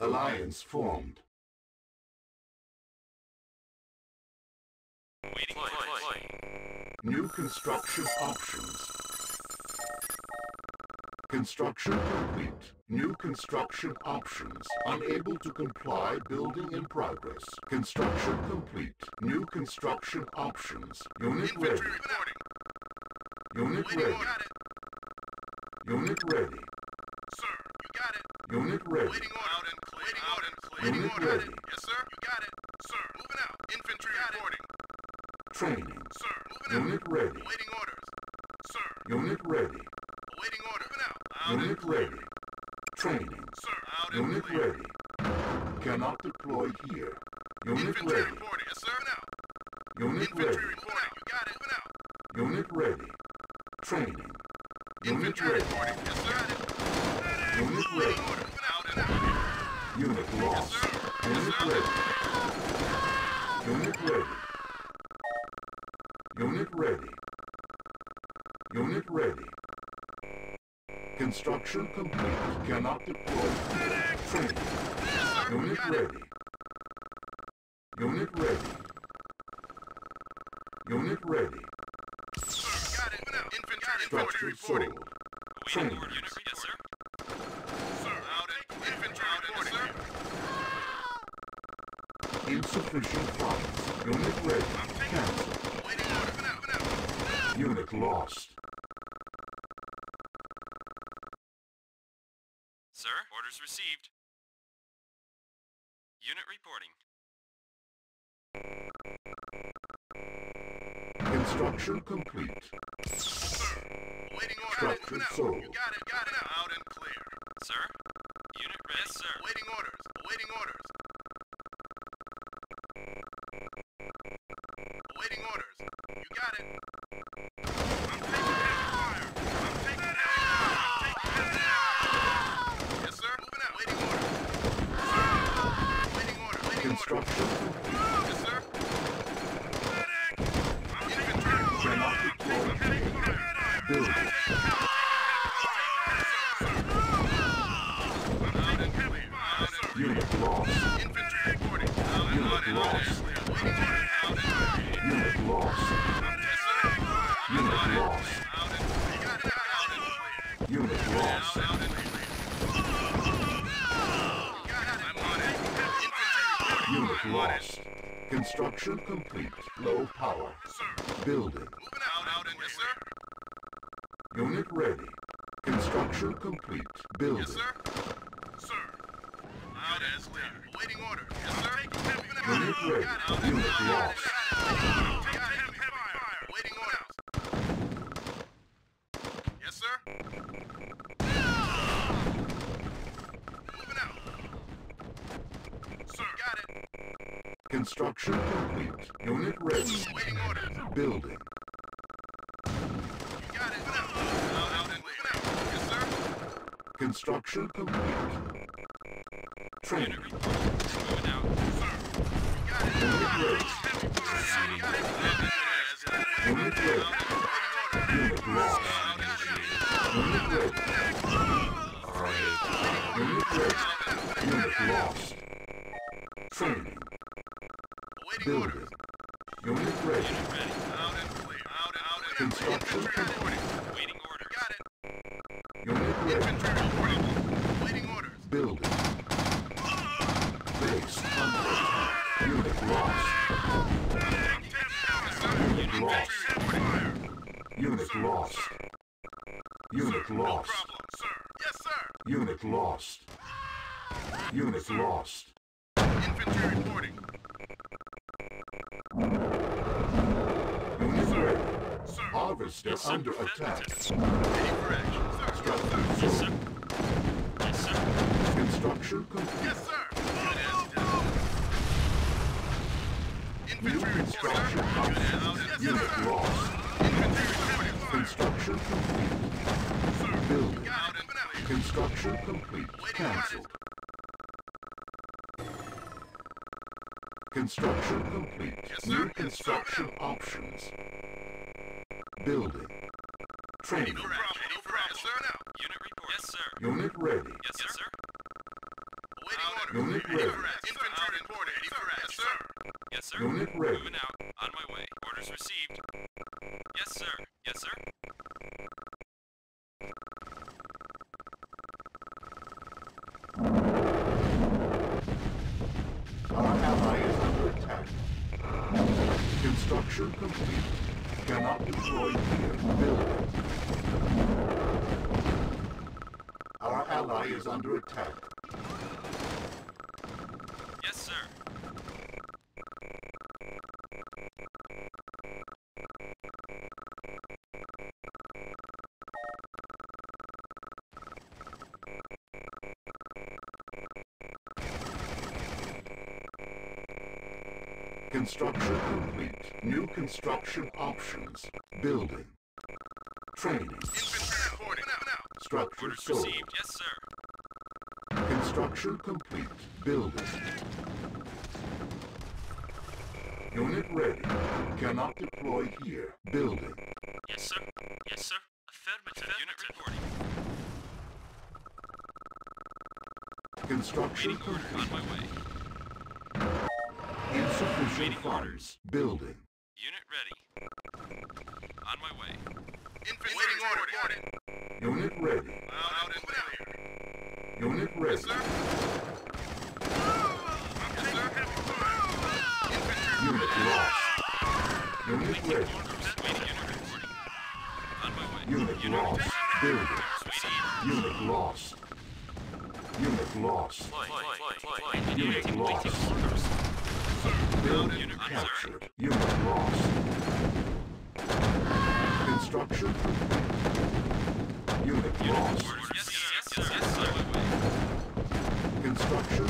Alliance formed. Waiting. New construction options. Construction complete. New construction options. Unable to comply. Building in progress. Construction complete. New construction options. Unit ready. Unit ready. Unit ready. Sir, you got it. Unit ready. Waiting order. Out. Waiting order. Waiting order. ready. Yes, sir. You got it. Sir, moving out. Infantry got reporting. It. Training. Sir, moving Unit out. Unit ready. Awaiting orders. Sir, Unit ready. awaiting order. Moving out. Out Unit ready. Training. Sir, out and Unit ready. Cannot deploy here. Unit Infantry ready. reporting. Yes, sir. Out. Unit Infantry ready. reporting. You got it. Moving out. Unit ready. Training. Unit Infantry ready. reporting. Yes, sir. Unit ready. order. Moving out and out. Unit lost. Unit ready. Unit ready. Unit ready. Unit ready. Construction complete. Cannot deploy. Training. Unit ready. Unit ready. Unit ready. Sir, got it. Infantry reporting. Training. Unit yes. Sir, out and infantry reporting. Yes, sir. Insufficient funds. Unit ready. Cancel. Waiting order. Moving out. Moving out. Unit lost. Sir, orders received. Unit reporting. Instruction complete. Sir, waiting order. Structure Moving out. sold. You got it. Got it. Out and clear. Sir, unit ready. Yes, sir. Waiting orders. Waiting orders. Waiting order. Construction complete. Yes, sir. Medic. I'm infantry reporting. Cannot I'm deploy taking heavy here. fire. Building. I'm out and clear. Out and clear. Unit lost. Infantry reporting. Out and Unit out and lost. out and clear. Waiting orders. Out and clear. Unit lost. Yes, sir. Unit Out and lost. clear. Out and clear. Got it. Out and clear. Unit lost. Out, out and clear. Got it. I'm on it. Infantry reporting. Unit I'm on it. Lost. Construction complete. Low power. Sir. Building. Moving out. Out yes, sir. Unit ready. Construction complete. Building. Yes, sir. Sir. Out and clear. Awaiting order. Yes, sir. Unit ready. Got it. Out and Unit lost. Moving out. Yes, sir. Construction complete. Training. Unit out. Unit ready. Unit ready. Unit lost. Unit ready. Unit ready. Unit lost. Training. Awaiting Building. orders. Unit ready. Ready. Out and clear. Out and out and Construction Infantry reporting. Waiting orders. Got it. Unit ready. Infantry reporting. Waiting orders. Building. Base under attack. Unit lost. Unit lost. Unit lost. Unit lost. Yes, sir. Unit lost. Unit lost. Infantry reporting. Ready. Sir. Harvester Yes, under attack. For. Sir. Structure Yes, sir. Yes, sir. Construction complete. Yes, sir. Infantry reporting. construction Good options. as out. Yes, sir. Infantry reporting. Construction complete. Sir. Building. Got it. Moving out. Construction complete. Waiting, got it. Cancelled. Construction complete. Yes. New construction options. Building. Ready Training. for action. No problem. Yes, sir. Unit report. Yes, sir. Unit ready. Yes, sir. Awaiting orders. Unit Ready ready. for action. Infantry reporting. Ready for. Yes, sir. Yes, sir. Unit ready. Moving out. On my way. Orders received. Yes, sir. Yes, sir. Construction complete. Cannot deploy here. Our ally is under attack. Construction complete. New construction options. Building. Training. Infantry reporting. Now, now. Structure Orders sold. received. Yes, sir. Construction complete. Building. Unit ready. Cannot deploy here. Building. Yes, sir. Yes, sir. Affirmative. Unit reporting. Construction Waiting order. On my way. Insufficient Waiting funds. orders. Building. Unit ready. On my way. Infantry waiting order. Unit ready. Out and clear. Unit ready. Sir. Yes, sir. Heavy fire. Infantry Unit lost. Unit Waiting ready. unit reporting. On my way. Unit lost. Building. Unit lost. Unit lost. Unit lost. Unit. Unit. Unit. Yes, yes, yes, yes. Construction.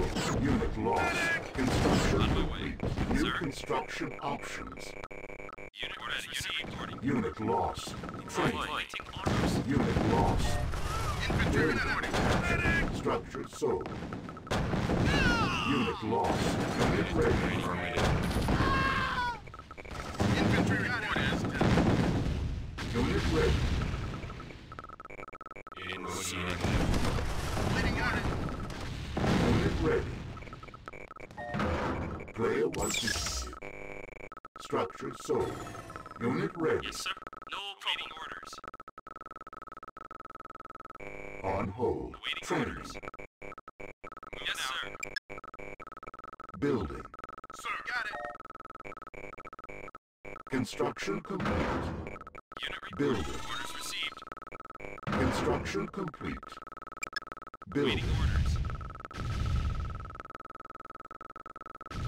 Structure. Unit lost. New Sir. options. Unit ready. Unit. Unit. Waiting orders. Unit lost. Infantry Building. Structure sold. Unit lost. Unit ready. Infantry reporting. Unit ready. Waiting. Structure sold. Unit ready. Yes, sir. Building. Sir, got it. Construction complete. Unit. Building. Orders received. Construction complete. Building. Waiting orders.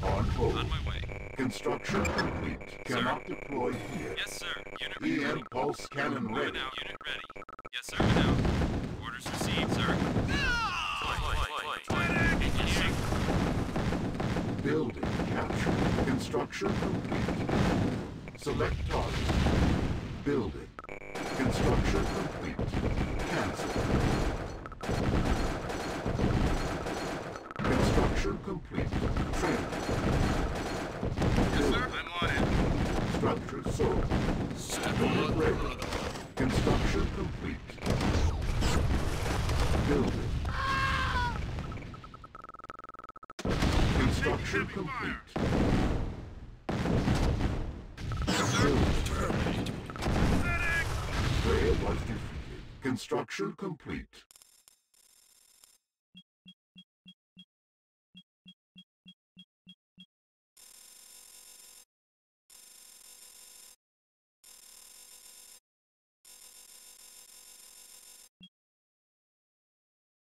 On hold. On my way. Construction complete. Cannot deploy here. Yes, sir. Unit reporting. EM pulse cannon ready. Unit ready. Yes, sir. Out. Orders received, sir. Construction complete. Select target. Building. Construction complete. Cancel. Construction complete. Training. Yes, sir. I'm on it. Structure sold. Unit ready. Construction complete. Building. Ah! Construction complete. Construction complete.